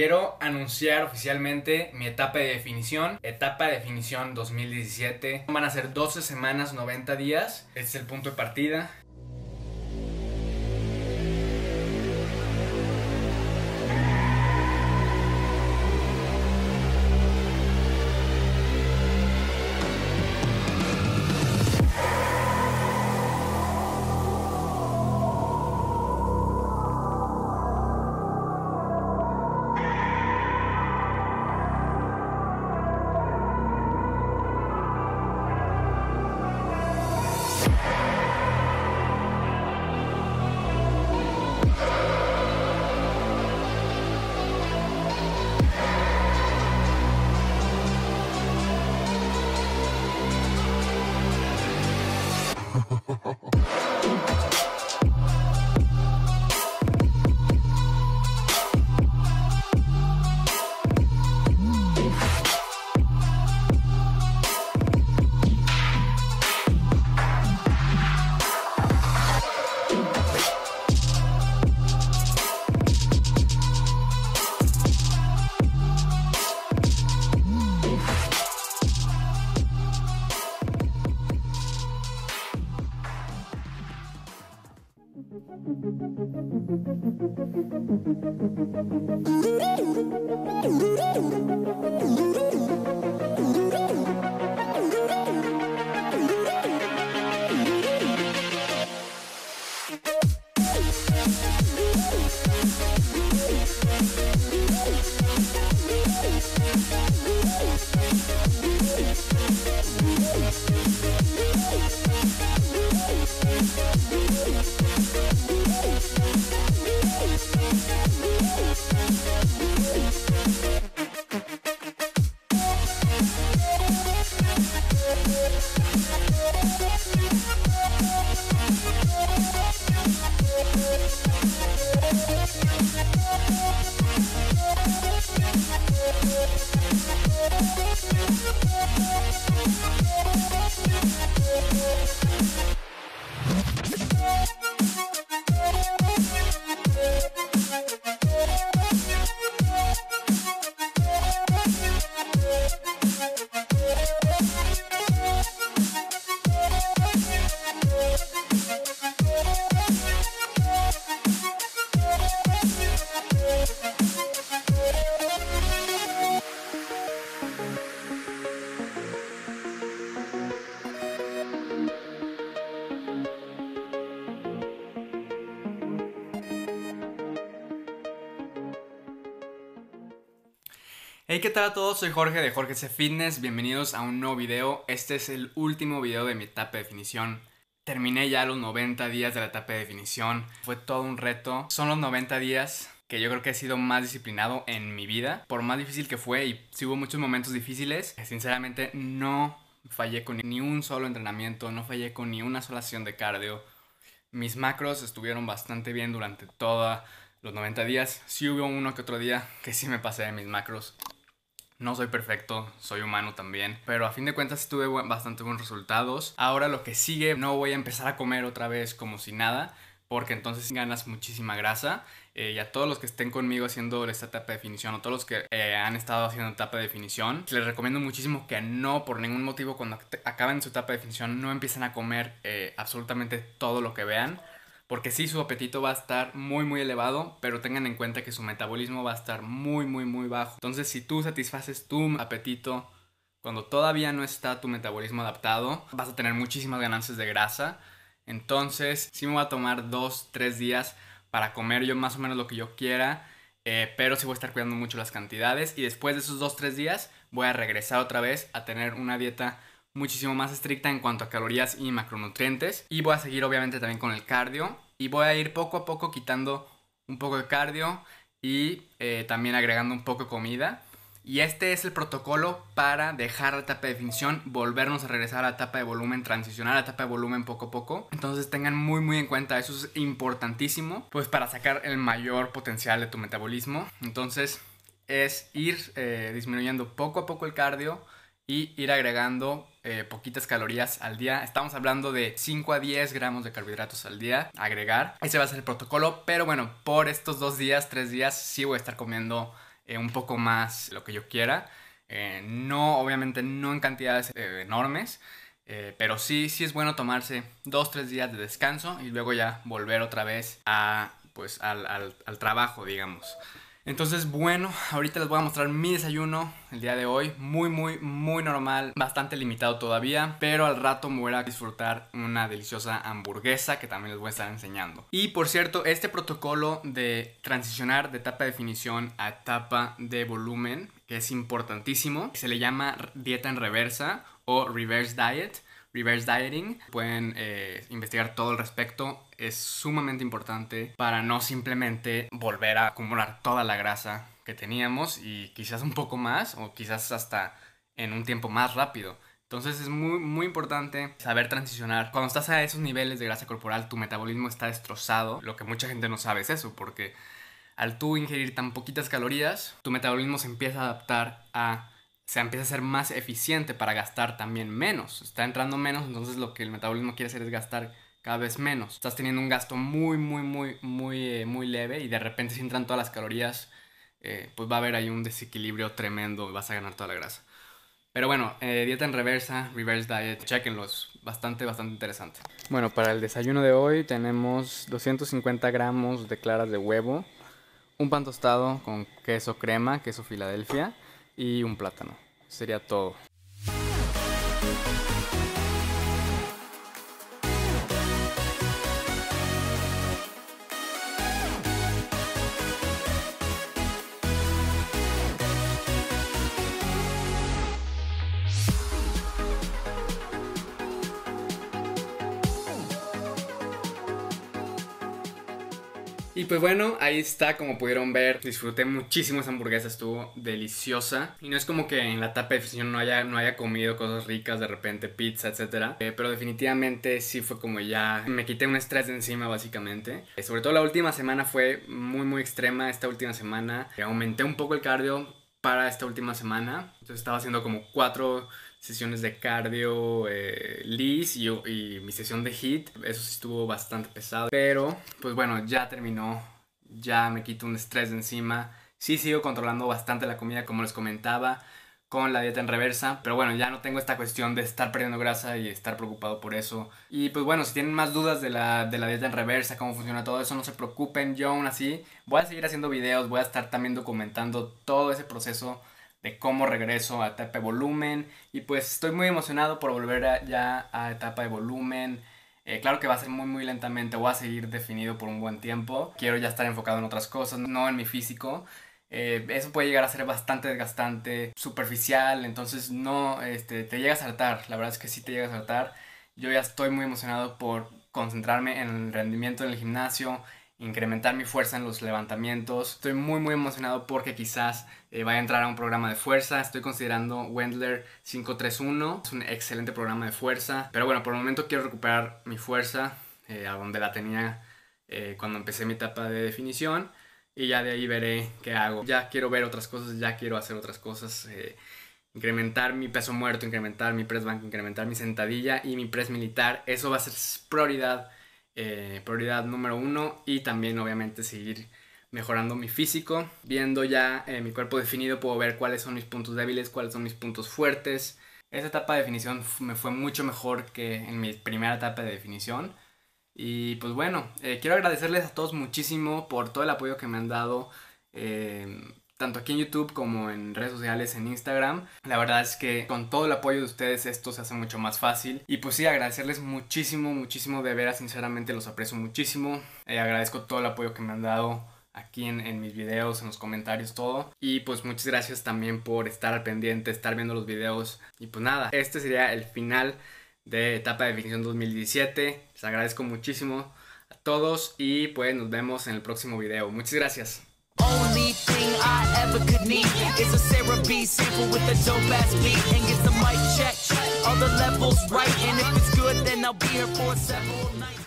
Quiero anunciar oficialmente mi etapa de definición, etapa de definición 2017. Van a ser 12 semanas, 90 días. Este es el punto de partida. Thank you. Hey, ¿qué tal a todos? Soy Jorge de Jorge C Fitness. Bienvenidos a un nuevo video. Este es el último video de mi etapa de definición. Terminé ya los 90 días de la etapa de definición. Fue todo un reto. Son los 90 días que yo creo que he sido más disciplinado en mi vida. Por más difícil que fue y si hubo muchos momentos difíciles, sinceramente no fallé con ni un solo entrenamiento, no fallé con ni una sola sesión de cardio. Mis macros estuvieron bastante bien durante todos los 90 días. Sí hubo uno que otro día que sí me pasé de mis macros. No soy perfecto, soy humano también, pero a fin de cuentas tuve bastante buenos resultados. Ahora lo que sigue, no voy a empezar a comer otra vez como si nada, porque entonces ganas muchísima grasa. Eh, y a todos los que estén conmigo haciendo esta etapa de definición, o todos los que eh, han estado haciendo etapa de definición, les recomiendo muchísimo que no, por ningún motivo, cuando acaben su etapa de definición, no empiecen a comer eh, absolutamente todo lo que vean porque sí, su apetito va a estar muy muy elevado, pero tengan en cuenta que su metabolismo va a estar muy muy muy bajo. Entonces, si tú satisfaces tu apetito cuando todavía no está tu metabolismo adaptado, vas a tener muchísimas ganancias de grasa. Entonces, sí me va a tomar 2, 3 días para comer yo más o menos lo que yo quiera, eh, pero sí voy a estar cuidando mucho las cantidades y después de esos 2, 3 días voy a regresar otra vez a tener una dieta muchísimo más estricta en cuanto a calorías y macronutrientes. Y voy a seguir obviamente también con el cardio. Y voy a ir poco a poco quitando un poco de cardio y eh, también agregando un poco de comida. Y este es el protocolo para dejar la etapa de definición, volvernos a regresar a la etapa de volumen, transicionar a la etapa de volumen poco a poco. Entonces tengan muy muy en cuenta, eso es importantísimo, pues para sacar el mayor potencial de tu metabolismo. Entonces es ir eh, disminuyendo poco a poco el cardio, y ir agregando eh, poquitas calorías al día. Estamos hablando de 5 a 10 gramos de carbohidratos al día. Agregar. Ese va a ser el protocolo. Pero bueno, por estos dos días, tres días, sí voy a estar comiendo eh, un poco más lo que yo quiera. Eh, no, obviamente no en cantidades eh, enormes, pero sí, sí es bueno tomarse dos, tres días de descanso y luego ya volver otra vez a, pues, al, al trabajo, digamos. Entonces, bueno, ahorita les voy a mostrar mi desayuno el día de hoy. Muy, muy, muy normal. Bastante limitado todavía. Pero al rato me voy a disfrutar una deliciosa hamburguesa que también les voy a estar enseñando. Y por cierto, este protocolo de transicionar de etapa de definición a etapa de volumen, que es importantísimo, se le llama dieta en reversa o reverse diet reverse dieting. Pueden eh, investigar todo al respecto. Es sumamente importante para no simplemente volver a acumular toda la grasa que teníamos y quizás un poco más o quizás hasta en un tiempo más rápido. Entonces es muy, muy importante saber transicionar. Cuando estás a esos niveles de grasa corporal, tu metabolismo está destrozado. Lo que mucha gente no sabe es eso, porque al tú ingerir tan poquitas calorías, tu metabolismo se empieza a adaptar a se empieza a ser más eficiente para gastar también menos. Está entrando menos, entonces lo que el metabolismo quiere hacer es gastar cada vez menos. Estás teniendo un gasto muy, muy, muy, muy, eh, muy leve y de repente si entran todas las calorías, eh, pues va a haber ahí un desequilibrio tremendo y vas a ganar toda la grasa. Pero bueno, eh, dieta en reversa, reverse diet, chequenlo, es bastante, bastante interesante. Bueno, para el desayuno de hoy tenemos 250 gramos de claras de huevo, un pan tostado con queso crema, queso Filadelfia, y un plátano. Sería todo. Y pues bueno, ahí está, como pudieron ver, disfruté muchísimo esa hamburguesa, estuvo deliciosa. Y no es como que en la etapa de definición no haya, no haya comido cosas ricas, de repente pizza, etc. Eh, pero definitivamente sí fue como ya me quité un estrés de encima básicamente. Eh, sobre todo la última semana fue muy muy extrema, esta última semana. Eh, aumenté un poco el cardio para esta última semana. Entonces estaba haciendo como cuatro sesiones de cardio eh, lis y, y, mi sesión de hit. Eso sí estuvo bastante pesado. Pero, pues bueno, ya terminó. Ya me quito un estrés de encima. Sí sigo controlando bastante la comida, como les comentaba, con la dieta en reversa. Pero bueno, ya no tengo esta cuestión de estar perdiendo grasa y estar preocupado por eso. Y pues bueno, si tienen más dudas de la, de la dieta en reversa, cómo funciona todo eso, no se preocupen. Yo aún así voy a seguir haciendo videos, voy a estar también documentando todo ese proceso de cómo regreso a etapa de volumen. Y pues estoy muy emocionado por volver ya a etapa de volumen. Eh, claro que va a ser muy muy lentamente, voy a seguir definido por un buen tiempo. Quiero ya estar enfocado en otras cosas, no en mi físico. Eh, eso puede llegar a ser bastante desgastante, superficial, entonces no, este, te llega a saltar, la verdad es que sí te llega a saltar. Yo ya estoy muy emocionado por concentrarme en el rendimiento en el gimnasio, incrementar mi fuerza en los levantamientos. Estoy muy muy emocionado porque quizás eh, vaya a entrar a un programa de fuerza. Estoy considerando Wendler 531. Es un excelente programa de fuerza. Pero bueno, por el momento quiero recuperar mi fuerza eh, a donde la tenía eh, cuando empecé mi etapa de definición. Y ya de ahí veré qué hago. Ya quiero ver otras cosas, ya quiero hacer otras cosas. incrementar mi peso muerto, incrementar mi press bank, incrementar mi sentadilla y mi press militar. Eso va a ser prioridad eh, prioridad número uno y también obviamente seguir mejorando mi físico. Viendo ya eh, mi cuerpo definido puedo ver cuáles son mis puntos débiles, cuáles son mis puntos fuertes. Esa etapa de definición me fue mucho mejor que en mi primera etapa de definición. Y pues bueno, eh, quiero agradecerles a todos muchísimo por todo el apoyo que me han dado tanto aquí en YouTube como en redes sociales, en Instagram. La verdad es que con todo el apoyo de ustedes esto se hace mucho más fácil. Y pues sí, agradecerles muchísimo, muchísimo, de veras, sinceramente los aprecio muchísimo. Eh, agradezco todo el apoyo que me han dado aquí en, en, mis videos, en los comentarios, todo. Y pues muchas gracias también por estar al pendiente, estar viendo los videos. Y pues nada, este sería el final de etapa de definición 2017. Les agradezco muchísimo a todos y pues nos vemos en el próximo video. Muchas gracias. Only thing I ever could need is a Sarah B sample with a dope ass beat and get the mic check. All the levels right, and if it's good, then I'll be here for several.